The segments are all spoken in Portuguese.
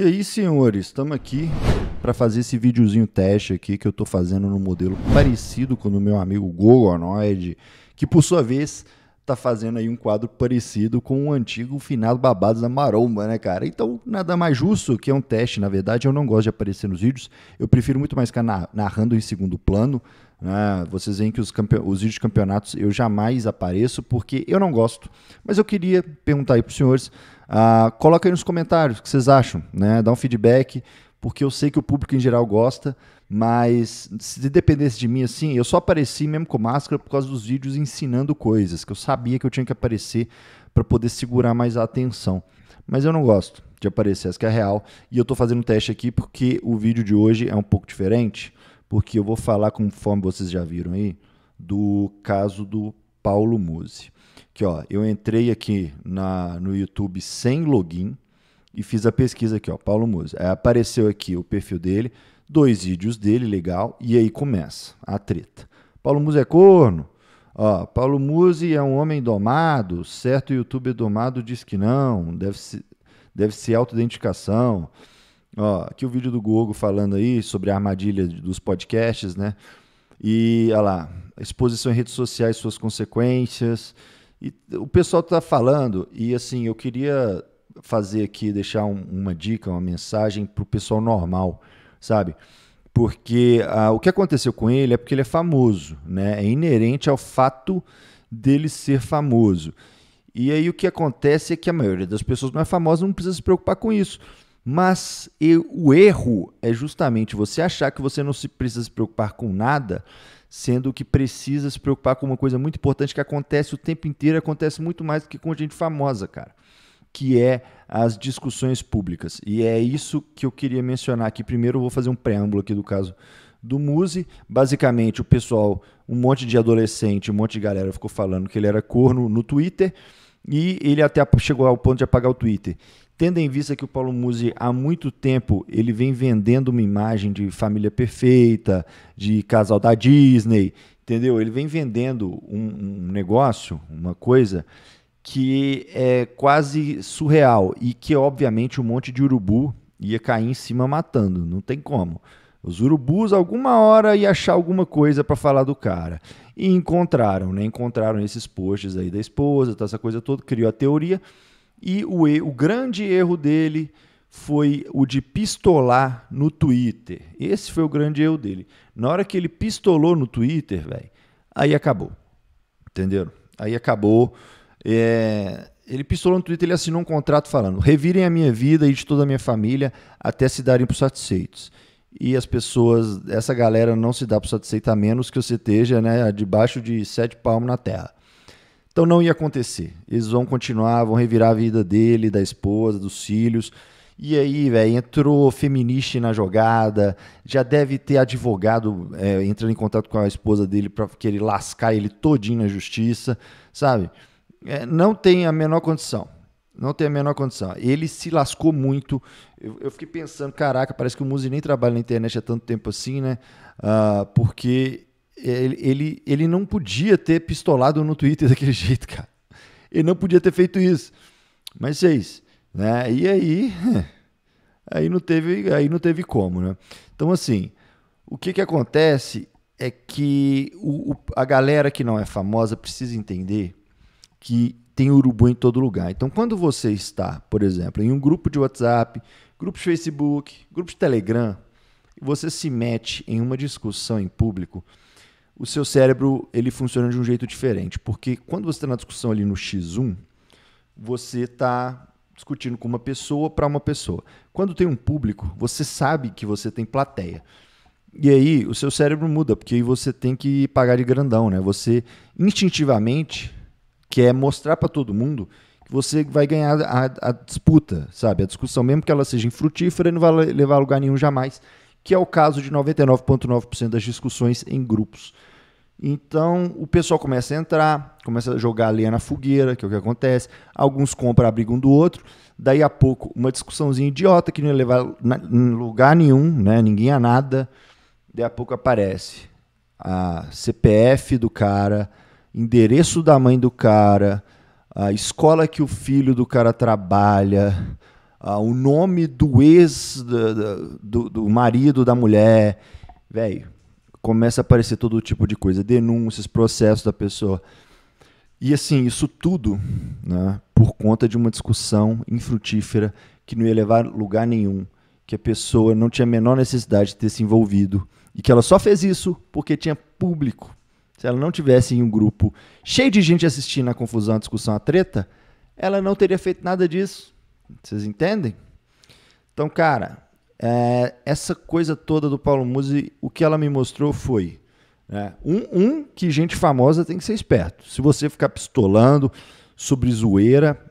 E aí, senhores, estamos aqui para fazer esse videozinho teste aqui que eu estou fazendo no modelo parecido com o do meu amigo Gogonoid, que por sua vez está fazendo aí um quadro parecido com o antigo finado Babados da Maromba, né, cara? Então, nada mais justo que é um teste, na verdade, eu não gosto de aparecer nos vídeos, eu prefiro muito mais ficar narrando em segundo plano, né? Vocês veem que os, os vídeos de campeonatos eu jamais apareço porque eu não gosto, mas eu queria perguntar aí para os senhores, uh, coloca aí nos comentários o que vocês acham, né? Dá um feedback, porque eu sei que o público em geral gosta, mas se dependesse de mim assim, eu só apareci mesmo com máscara por causa dos vídeos ensinando coisas, que eu sabia que eu tinha que aparecer para poder segurar mais a atenção. Mas eu não gosto de aparecer, essa que é real. E eu estou fazendo um teste aqui porque o vídeo de hoje é um pouco diferente, porque eu vou falar, conforme vocês já viram aí, do caso do Paulo Musi. Que ó, eu entrei aqui na, no YouTube sem login, e fiz a pesquisa aqui, ó, Paulo Musi. Aí apareceu aqui o perfil dele, dois vídeos dele, legal, e aí começa a treta. Paulo Musi é corno? Ó, Paulo Musi é um homem domado, certo youtuber domado diz que não, deve ser, deve ser autoidentificação. Ó, aqui o vídeo do Google falando aí sobre a armadilha dos podcasts, né? E, olha lá, exposição em redes sociais, suas consequências. E o pessoal está falando, e assim, eu queria fazer aqui, deixar um, uma dica, uma mensagem para o pessoal normal, sabe? Porque ah, o que aconteceu com ele é porque ele é famoso, né? É inerente ao fato dele ser famoso. E aí o que acontece é que a maioria das pessoas não é famosa, não precisa se preocupar com isso. Mas o erro é justamente você achar que você não se precisa se preocupar com nada, sendo que precisa se preocupar com uma coisa muito importante que acontece o tempo inteiro, acontece muito mais do que com gente famosa, cara que é as discussões públicas. E é isso que eu queria mencionar aqui. Primeiro, eu vou fazer um preâmbulo aqui do caso do Muse. Basicamente, o pessoal, um monte de adolescente, um monte de galera ficou falando que ele era corno no Twitter e ele até chegou ao ponto de apagar o Twitter. Tendo em vista que o Paulo Musi há muito tempo ele vem vendendo uma imagem de família perfeita, de casal da Disney, entendeu? Ele vem vendendo um, um negócio, uma coisa que é quase surreal e que, obviamente, um monte de urubu ia cair em cima matando, não tem como. Os urubus, alguma hora, ia achar alguma coisa para falar do cara. E encontraram, né? Encontraram esses posts aí da esposa, tá, essa coisa toda, criou a teoria. E o, o grande erro dele foi o de pistolar no Twitter. Esse foi o grande erro dele. Na hora que ele pistolou no Twitter, velho, aí acabou. Entenderam? Aí acabou. É, ele pistolou no Twitter, ele assinou um contrato falando: revirem a minha vida e de toda a minha família até se darem por satisfeitos. E as pessoas, essa galera não se dá por satisfeita a menos que você esteja né, debaixo de sete palmos na terra. Então não ia acontecer. Eles vão continuar, vão revirar a vida dele, da esposa, dos filhos. E aí, velho, entrou feminista na jogada, já deve ter advogado é, entrando em contato com a esposa dele para querer lascar ele todinho na justiça, sabe? É, não tem a menor condição. Não tem a menor condição. Ele se lascou muito. Eu, eu fiquei pensando, caraca, parece que o Muzi nem trabalha na internet há tanto tempo assim, né? Uh, porque ele, ele, ele não podia ter pistolado no Twitter daquele jeito, cara. Ele não podia ter feito isso. Mas fez. Né? E aí, aí não teve, aí não teve como, né? Então, assim, o que, que acontece é que o, o, a galera que não é famosa precisa entender que tem urubu em todo lugar. Então, quando você está, por exemplo, em um grupo de WhatsApp, grupo de Facebook, grupo de Telegram, e você se mete em uma discussão em público, o seu cérebro ele funciona de um jeito diferente, porque quando você está na discussão ali no X1, você está discutindo com uma pessoa para uma pessoa. Quando tem um público, você sabe que você tem plateia. E aí o seu cérebro muda, porque aí você tem que pagar de grandão, né? Você instintivamente que é mostrar para todo mundo que você vai ganhar a, a, disputa, sabe? A discussão, mesmo que ela seja infrutífera não vai levar a lugar nenhum jamais, que é o caso de 99,9% das discussões em grupos. Então o pessoal começa a entrar, começa a jogar a lenha na fogueira, que é o que acontece. Alguns compram a briga um do outro. Daí a pouco, uma discussãozinha idiota que não ia levar em lugar nenhum, né? ninguém a nada. Daí a pouco aparece a CPF do cara, endereço da mãe do cara, a escola que o filho do cara trabalha, uh, o nome do ex do, do, do marido da mulher. Velho, começa a aparecer todo tipo de coisa, denúncias, processos da pessoa. E assim, isso tudo né, por conta de uma discussão infrutífera que não ia levar lugar nenhum, que a pessoa não tinha a menor necessidade de ter se envolvido e que ela só fez isso porque tinha público. Se ela não tivesse em um grupo cheio de gente assistindo a confusão, a discussão, a treta, ela não teria feito nada disso. Vocês entendem? Então, cara, é, essa coisa toda do Paulo Musi, o que ela me mostrou foi é, um, um, que gente famosa tem que ser esperto. Se você ficar pistolando sobre zoeira,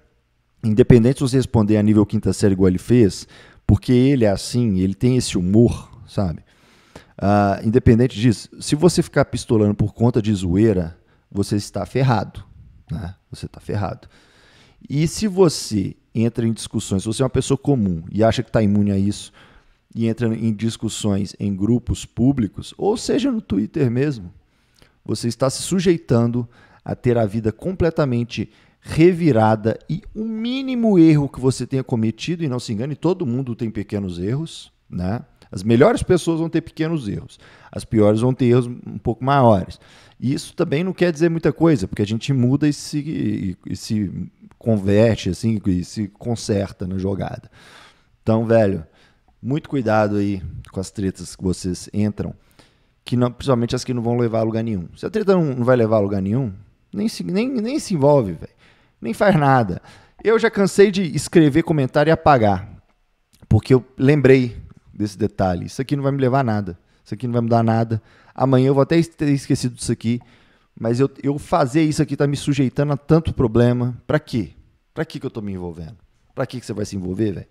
independente se você responder a nível quinta série igual ele fez, porque ele é assim, ele tem esse humor, sabe? Uh, independente disso, se você ficar pistolando por conta de zoeira, você está ferrado. Né? Você está ferrado. E se você entra em discussões, se você é uma pessoa comum e acha que está imune a isso, e entra em discussões em grupos públicos, ou seja no Twitter mesmo, você está se sujeitando a ter a vida completamente revirada e o mínimo erro que você tenha cometido, e não se engane, todo mundo tem pequenos erros, né? As melhores pessoas vão ter pequenos erros, as piores vão ter erros um pouco maiores. E isso também não quer dizer muita coisa, porque a gente muda e se, e, e se converte, assim, e se conserta na jogada. Então, velho, muito cuidado aí com as tretas que vocês entram, que não, principalmente as que não vão levar a lugar nenhum. Se a treta não, não vai levar a lugar nenhum, nem se, nem, nem se envolve, velho. Nem faz nada. Eu já cansei de escrever comentário e apagar, porque eu lembrei desse detalhe. Isso aqui não vai me levar a nada. Isso aqui não vai me dar nada. Amanhã eu vou até ter esquecido disso aqui, mas eu, eu fazer isso aqui tá me sujeitando a tanto problema. Para quê? Para que, que eu tô me envolvendo? Para que, que você vai se envolver, velho?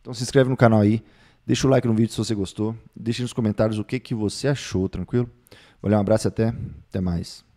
Então se inscreve no canal aí. Deixa o like no vídeo se você gostou. Deixe nos comentários o que, que você achou, tranquilo? Valeu, um abraço e até, até mais.